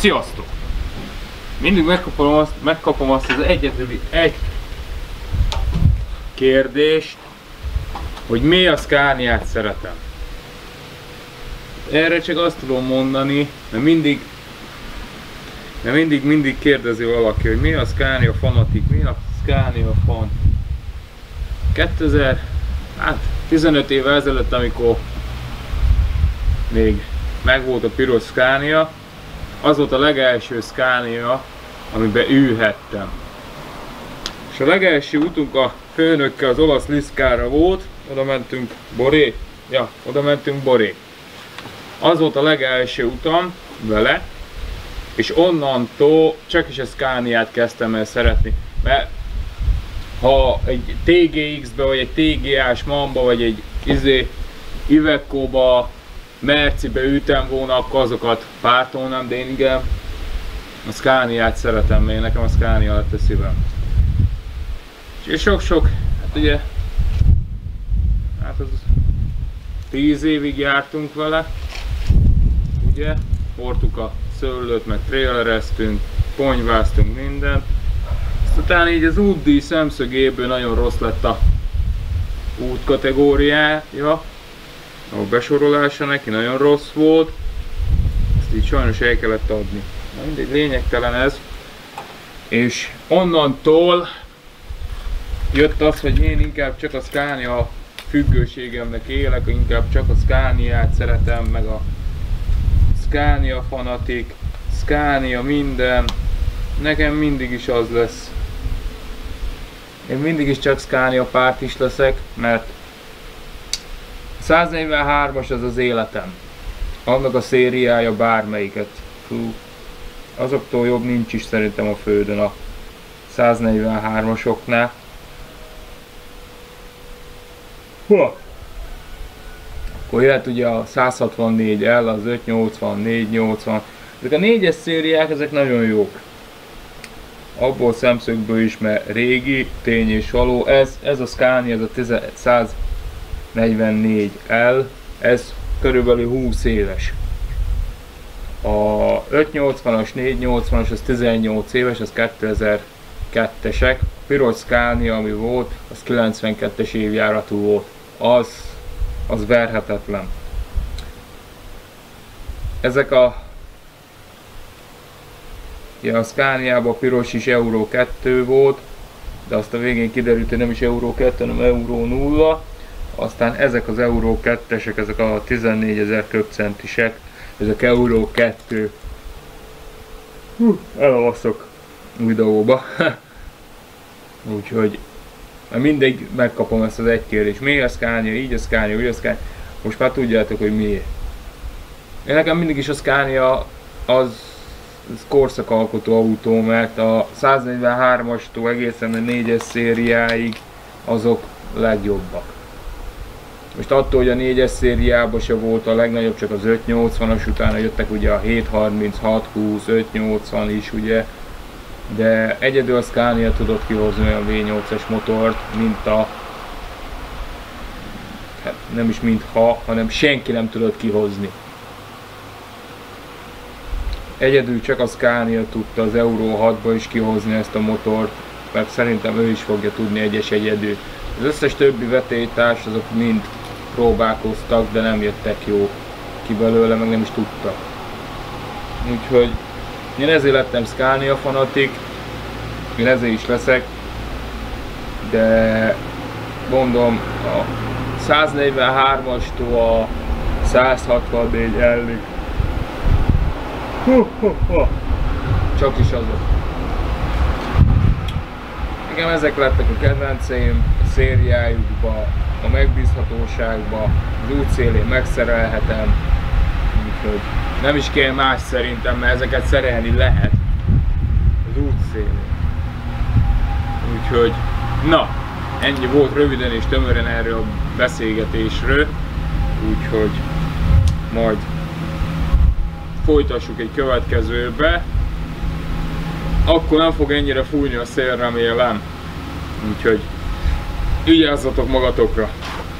Sziasztok! Mindig megkapom azt, megkapom azt az egyetlen egy kérdést, hogy mi a Scania-t szeretem. Erre csak azt tudom mondani, mert mindig mert mindig, mindig kérdezi valaki, hogy mi a Scania fanatik, mi a Scania fan. 2000, hát 15 évvel ezelőtt, amikor még megvolt a piros Scania, az volt a legelső Scania, amiben ülhettem. És a legelső utunk a főnökkel az olasz Liszkára volt, oda mentünk Boré, ja, oda mentünk Boré. Az volt a legelső utam vele, és onnantól csak is a Scania-t kezdtem el szeretni, mert ha egy TGX-be, vagy egy TGA-s Mamba, vagy egy izé, Iveco-ba, Mercibe ütem volna, akkor azokat pártolnám, de én igen, a Scania-t szeretem még, nekem a Scania lett a szívem. És sok-sok, hát ugye, hát az 10 évig jártunk vele, ugye, hordtuk a szőlőt, meg trailereztünk, ponyváztunk mindent. Aztán így az útdíj szemszögéből nagyon rossz lett a út kategóriája, a besorolása neki nagyon rossz volt, ezt így sajnos el kellett adni. Na mindegy, lényegtelen ez. És onnantól jött az, hogy én inkább csak a Scania függőségemnek élek, inkább csak a Scania-t szeretem, meg a Scania fanatik, Scania minden. Nekem mindig is az lesz. Én mindig is csak Scania párt is leszek, mert 143-as az az életem. Annak a szériája bármelyiket. Fú. Azoktól jobb nincs is szerintem a földön a 143-asoknál. Hua. Akkor jöhet ugye a 164L, az 580, 480. Ezek a 4-es szériák, ezek nagyon jók. Abból szemszögből is, mert régi, tény és való. Ez, ez a Scania, ez a 144L, ez körülbelül 20 éves. A 580-as, 480-as, az 18 éves, az 2002-esek. Piros Scania, ami volt, az 92-es évjáratú volt. Az az verhetetlen. Ezek a Ja, a Scania-ban piros is Euró 2 volt, de azt a végén kiderült, hogy nem is Euró 2, hanem Euró 0. Aztán ezek az Euró 2-esek, ezek a 14 ezer köbcentisek, ezek Euró 2. Hú, elavaszok videóba. Úgyhogy mindig megkapom ezt az egy kérdést. Miért a Scania, így a Scania, úgy a Scania. Most már tudjátok, hogy miért. Én nekem mindig is a Scania az, az korszakalkotó autó, mert a 143-astól egészen a 4-es szériáig azok legjobbak. Most attól, hogy a 4-es szériában se volt a legnagyobb, csak az 580-as, utána jöttek ugye a 736, 20, 580 is ugye, de egyedül a Scania tudott kihozni olyan V8-es motort, mint a hát nem is mint ha, hanem senki nem tudott kihozni. Egyedül csak a Scania tudta az Euro 6-ba is kihozni ezt a motort, mert szerintem ő is fogja tudni egyes egyedül. Az összes többi vetélytárs azok mind próbálkoztak, de nem jöttek jó ki belőle, meg nem is tudtak. Úgyhogy én ezért lettem Scania fanatik, én ezért is leszek, de mondom, a 143-astól a 164 ellig. Csak is azok. Igen, ezek lettek a kedvenceim a szériájukba, a megbízhatóságba, az útszélén megszerelhetem, úgyhogy nem is kell más szerintem, mert ezeket szerelni lehet az útszélén. Úgyhogy, na, ennyi volt röviden és tömören erről a beszélgetésről, úgyhogy majd folytassuk egy következőbe. Akkor nem fog ennyire fújni a szél, remélem. Úgyhogy vigyázzatok magatokra!